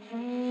Mm-hmm.